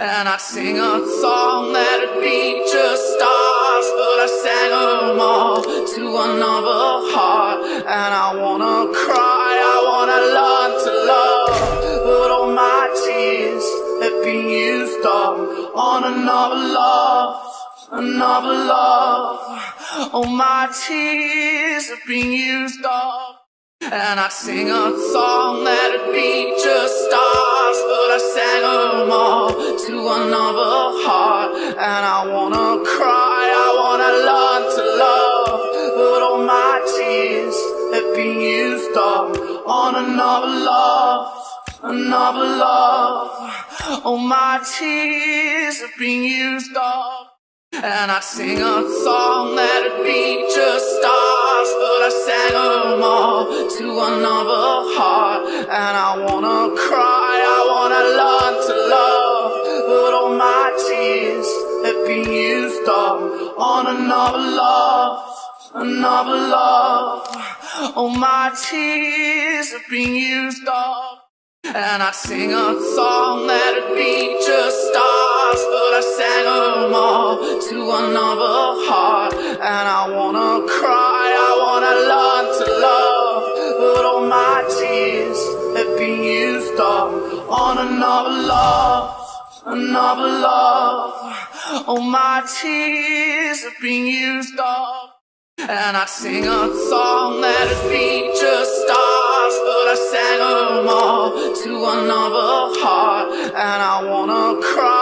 And I'd sing a song that'd be just stars, but I sang them all to another heart. And I wanna cry, I wanna learn to love, but all my tears have been used up on another love, another love. All my tears have been used up. And I'd sing a song that'd be to another heart. And I wanna cry, I wanna learn to love, but all my tears have been used up on another love, another love. All my tears have been used up. And I'd sing a song that'd be just stars, but I sang them all to another heart. And I wanna cry, I wanna learn to love, on another love, another love. All my tears have been used up. And I'd sing a song that'd be just stars, but I sang them all to another heart. And I wanna cry, I wanna learn to love, but all my tears have been used up on another love, another love. All my tears have been used up. And I'd sing a song that'd be just stars, but I sang them all to another heart. And I wanna cry.